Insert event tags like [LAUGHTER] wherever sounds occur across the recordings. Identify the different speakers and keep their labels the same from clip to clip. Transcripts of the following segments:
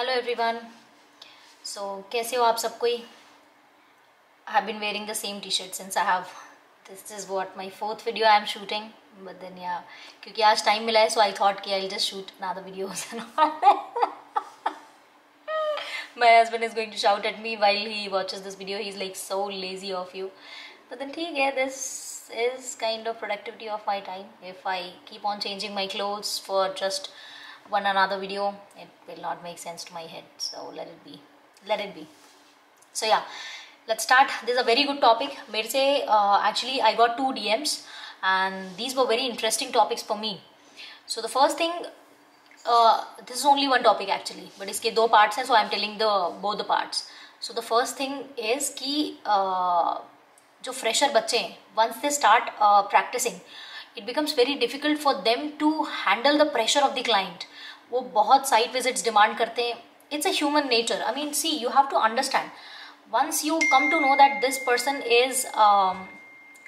Speaker 1: Hello everyone so कैसे हो आप सब कोई I have been wearing the same T shirt since I have this is what my fourth video I am shooting but then या क्योंकि आज time मिला है सो आई थॉट कि I just shoot another videos my husband is going to shout at me while he watches this video he's like so lazy of you but then ठीक है this is kind of productivity of my time if I keep on changing my clothes for just one another video it will not make sense to my head so let it be let it be so yeah let's start this is a very good topic मेरे से uh, actually I got two DMs and these were very interesting topics for me so the first thing this is only one topic actually but इसके दो parts हैं so I am telling the both the parts so the first thing is कि uh, जो fresher बच्चे हैं once they start practising it becomes very difficult for them to handle the pressure of the client वो बहुत site visits demand करते हैं it's a human nature I mean see you have to understand once you come to know that this person is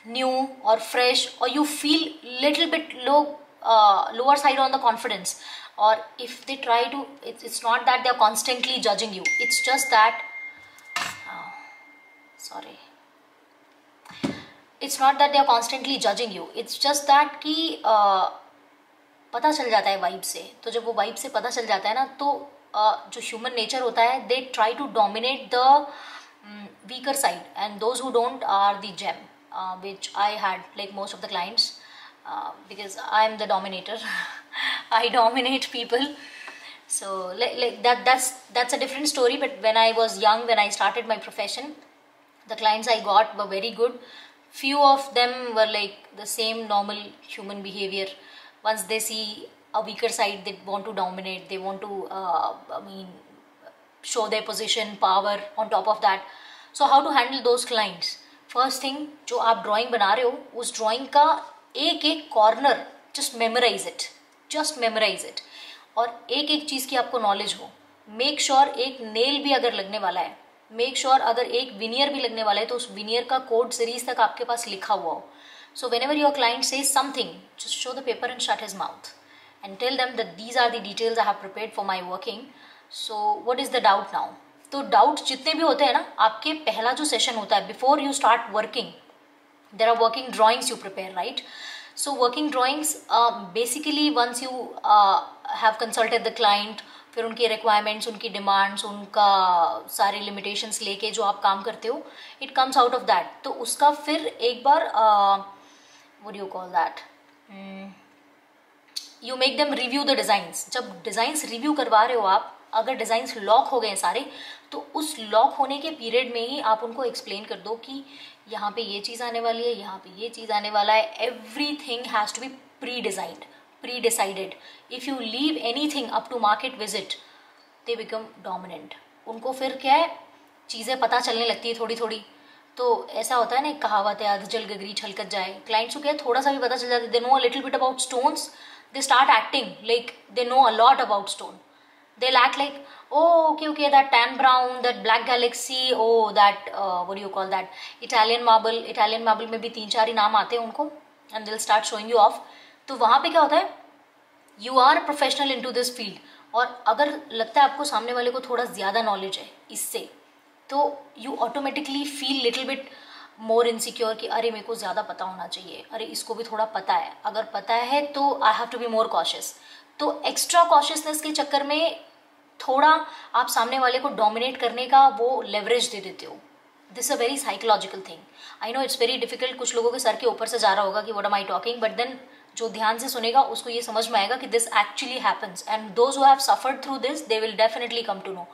Speaker 1: new और fresh और you feel little bit low lower side on the confidence or if they try to it's, it's not that they're constantly judging you it's just that oh, sorry it's not that they are constantly judging you it's just that कि पता चल जाता है vibe से। तो जब वो vibe से पता चल जाता है ना तो uh, जो ह्यूमन नेचर होता है they try to dominate the weaker side and those who don't are the gem which I had like most of the clients because I am the dominator I dominate people so like that that's that's a different story but when I was young when I started my profession the clients I got व very good Few of them were like the same normal human behavior. Once they see a weaker side, they want to dominate. They want to, uh, I mean, show their position, power. On top of that, so how to handle those clients? Thing जो आप drawing बना रहे हो उस drawing का एक एक corner just memorise it just memorise it और एक एक चीज़ की आपको नॉलेज हो मेक श्योर sure एक नेल भी अगर लगने वाला है मेक श्योर अगर एक विनियर भी लगने वाला है तो उस विनियर का कोड सीरीज़ तक आपके पास लिखा हुआ हो। So whenever your client से something just show the paper and shut his mouth and tell them that these are the details I have prepared for my working so what is the doubt now तो doubt जितने भी होते हैं ना, आपके पहला जो सेशन होता है before you start working there are working drawings you prepare right so working drawings basically once you have consulted the client फिर उनकी रिक्वायरमेंट्स उनकी डिमांड्स उनका सारे लिमिटेशंस लेके जो आप काम करते हो it comes out of that तो उसका फिर एक बार वो you call that you make them review the designs जब डिज़ाइंस रिव्यू करवा रहे हो आप, अगर डिज़ाइंस लॉक हो गए सारे तो उस लॉक होने के पीरियड में ही आप उनको एक्सप्लेन कर दो कि यहाँ पे ये चीज़ आने वाली है, यहाँ पे ये चीज़ आने वाला है. Everything has to be pre designed if you leave anything up to market visit they become dominant उनको फिर क्या है? चीज़ें पता चलने लगती है थोड़ी थोड़ी तो ऐसा होता है ना एक कहावत है अध जल गगरी छलकत जाए. क्लाइंट्स को क्या थोड़ा सा भी पता चल जाता है they know a little bit about stones they start acting like they know a lot about stone like oh okay okay that tan brown that black galaxy oh that uh, what do you call that? Italian marble italian marble में भी तीन चार ही नाम आते हैं उनको and they'll start showing you off. तो वहाँ पे क्या होता है? You are professional into this field और अगर लगता है आपको सामने वाले को थोड़ा ज़्यादा नॉलेज है इससे तो you automatically feel little bit more insecure कि अरे मेरे को ज़्यादा पता होना चाहिए। अरे इसको भी थोड़ा पता है। अगर पता है तो I have to be more cautious तो एक्स्ट्रा कॉशियसनेस के चक्कर में थोड़ा आप सामने वाले को डोमिनेट करने का वो लेवरेज दे देते हो। This a very psychological thing I know it's very difficult कुछ लोगों के सर के ऊपर से जा रहा होगा कि what am I talking but then जो ध्यान से सुनेगा, उसको ये समझ में आएगा कि this actually happens and those who have suffered through this they will definitely come to know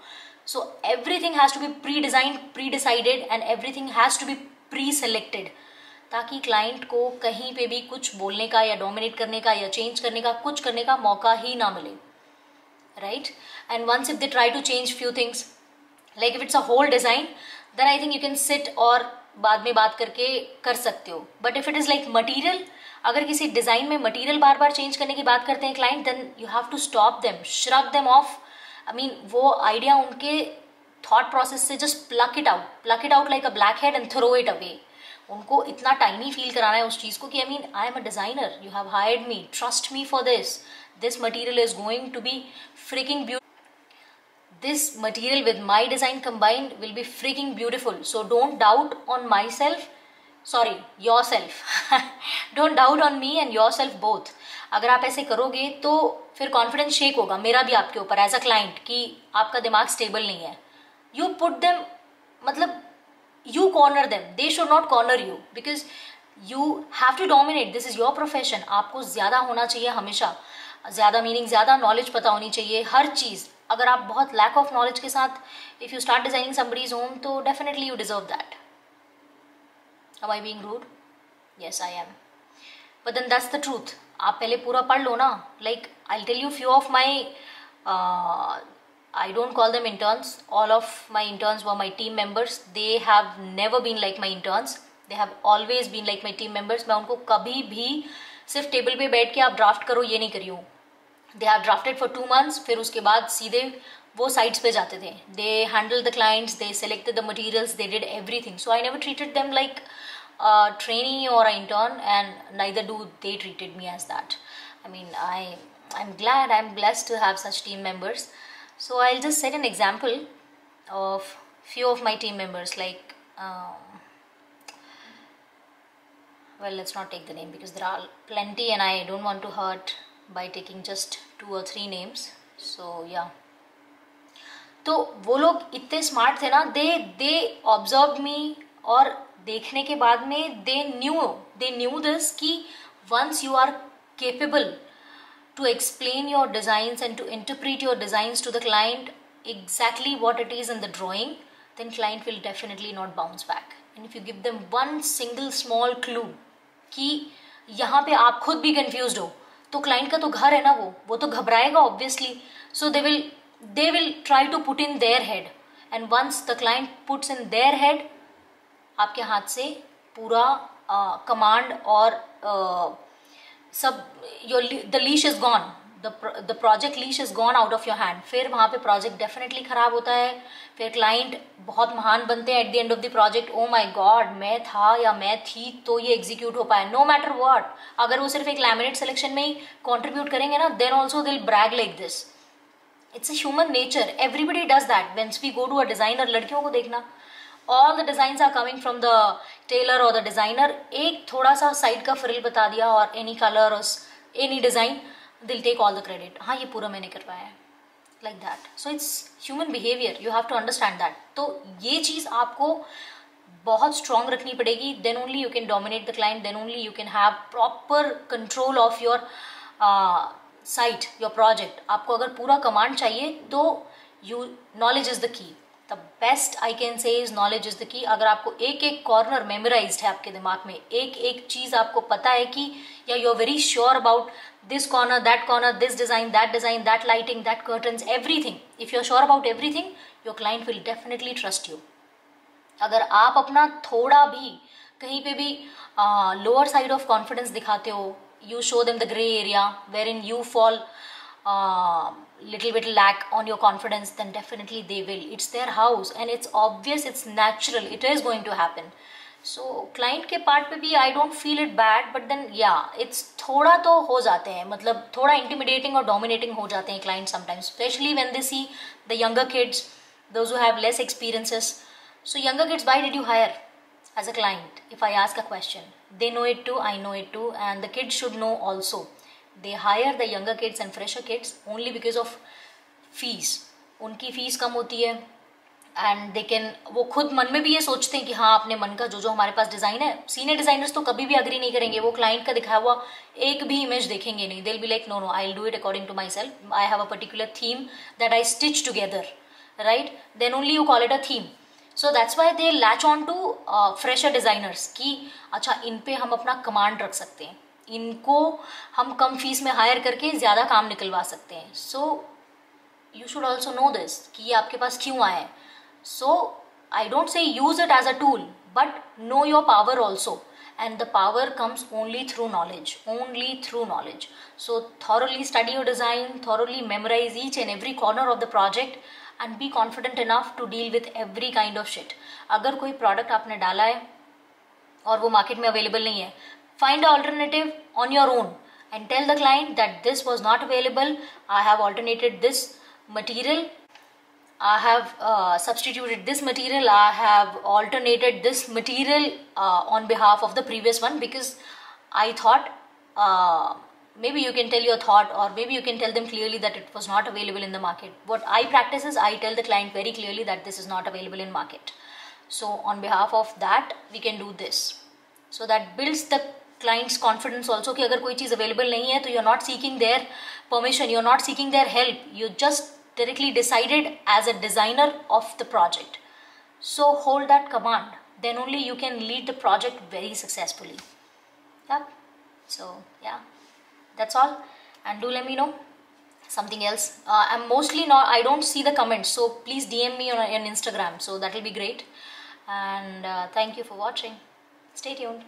Speaker 1: so everything has to be pre design pre decided and everything has to be pre selected ताकि client को कहीं पे भी कुछ बोलने का या dominate करने का या चेंज करने का, कुछ करने का मौका ही ना मिले। Right and once if they try to change few things like if it's a whole design then i think you can sit और बाद में बात करके कर सकते हो। But if it is like material अगर किसी डिज़ाइन में मटीरियल बार बार चेंज करने की बात करते हैं client then you have to stop them shrug them off I mean वो आइडिया उनके थॉट प्रोसेस से just pluck it out pluck it out like a blackhead and throw it away उनको इतना टाइनी फील कराना है उस चीज़ को कि I mean I am a designer you have hired me trust me for this this material is going to be freaking beautiful. This material with my design combined will be freaking beautiful. So, don't doubt on myself. Sorry, yourself. [LAUGHS] [LAUGHS] don't on me and yourself both अगर आप ऐसे करोगे तो फिर confidence shake होगा, मेरा भी आपके ऊपर एज अ क्लाइंट कि आपका दिमाग स्टेबल नहीं है। यू पुट देम मतलब you corner them they should not corner you because you have to dominate this is your profession आपको ज़्यादा होना चाहिए हमेशा। ज़्यादा मीनिंग ज़्यादा नॉलेज पता होनी चाहिए हर चीज़। अगर आप बहुत लैक ऑफ़ नॉलेज के साथ if you start designing somebody's home तो definitely you deserve that am i being rude? Yes I am but then that's the truth आप पहले पूरा पढ़ लो ना. Like I tell you few of my I don't call them interns all of my interns व my team members they have never been like my interns they have always been like my team members मैं उनको कभी भी सिर्फ़ table पे बैठ के आप ड्राफ्ट करो, ये नहीं करी हूँ they have drafted for two months फिर उसके बाद सीधे वो साइड्स पे जाते थे. They handle the clients they selected the materials they did everything so I never treated them like a trainee or an intern and neither do they treated me as that i mean i i'm glad i'm blessed to have such team members so i'll just set an example of few of my team members like um, well let's not take the name because there are plenty and i don't want to hurt by taking just two or three names so yeah तो वो लोग इतने smart थे ना दे they observe मी और देखने के बाद में they knew they knew this कि once you are capable to explain your designs and to interpret your designs to the client exactly what it is in the drawing then client will definitely not bounce back and if you give them one single small clue कि यहाँ पे आप खुद भी confuse हो तो client का तो घर है ना वो वो तो घबराएगा obviously so they will they will try to put in their head and once the client puts in their head आपके हाथ से पूरा कमांड और सब your the leash is gone the project leash is gone out of your hand फिर वहाँ पे project definitely खराब होता है। फिर क्लाइंट बहुत महान बनते हैं at the end of the project oh my god मैं था या मैं थी तो ये एग्जीक्यूट हो पाया नो मैटर वॉट अगर वो सिर्फ़ एक लैमिनेट सिलेक्शन में ही कॉन्ट्रीब्यूट करेंगे ना then also they'll brag like this it's a human nature everybody does that whence we go to a designer लड़कियों को देखना। All the design are coming from the tailor और द डिज़ाइनर एक थोड़ा सा साइड का फ्रिल बता दिया और एनी कलर और any design they'll take all the credit हाँ ये पूरा मैंने करवाया है। Like that so it's human behaviour you have to understand that तो ये चीज़ आपको बहुत स्ट्रांग रखनी पड़ेगी। Then only you can dominate the client then only you can have proper control of your site your project आपको अगर पूरा कमांड चाहिए तो you knowledge is the key the best I can say is knowledge is the key अगर आपको एक एक corner memorise है आपके दिमाग में, एक एक चीज़ आपको पता है कि, या you are very sure about this corner that corner this design that design that lighting that curtain everything if you are sure about everything your client will definitely trust you अगर आप अपना थोड़ा भी कहीं पे भी लोअर साइड ऑफ़ कॉन्फिडेंस दिखाते हो you show them the grey area where in you fall little bit lack on your confidence then definitely they will it's their house and it's obvious it's natural it is going to happen so client के part पे भी I don't feel it bad but then yeah it's थोड़ा तो हो जाते हैं मतलब थोड़ा intimidating और dominating हो जाते हैं clients sometimes especially when they see the younger kids those who have less experiences so younger kids why did you hire as a client if I ask a question they know it too I know it too and the kids should know also they hire the younger kids and fresher kids only because of fees उनकी fees कम होती है and they can वो खुद मन में भी ये सोचते हैं कि हाँ अपने मन का जो जो हमारे पास डिज़ाइन है सीनियर डिजाइनर्स तो कभी भी अग्री नहीं करेंगे। वो क्लाइंट का दिखाया हुआ एक भी इमेज देखेंगे नहीं। They'll be like no no I do it according to myself I have a particular theme that I stitch together right then only you call it a theme so that's why they latch on to fresher designers की अच्छा इन पे हम अपना command रख सकते हैं. इनको हम कम फ़ीस में हायर करके ज़्यादा काम निकलवा सकते हैं so you should also know this कि ये आपके पास क्यों आए so I don't say use it as a tool but know your power also and the power comes only through knowledge only through knowledge so thoroughly study your design thoroughly memorize each and every corner of the project and be confident enough to deal with every kind of shit अगर कोई product आपने डाला है और वो market में available नहीं है find an alternative on your own and tell the client that this was not available i have alternated this material I have uh, substituted this material, I have alternated this material uh, on behalf of the previous one because I thought uh, maybe you can tell your thought or maybe you can tell them clearly that it was not available in the market. What I practice is I tell the client very clearly that this is not available in market. So on behalf of that, we can do this. So that builds the client's confidence also कि अगर कोई चीज़ available नहीं है तो you're not seeking their permission, you're not seeking their help, you just directly decided as a designer of the project. So hold that command. Then only you can lead the project very successfully. Yeah. So yeah, that's all. And do let me know something else. Uh, I'm mostly not. I don't see the comments. So please DM me on, on Instagram. So that will be great. And uh, thank you for watching. Stay tuned.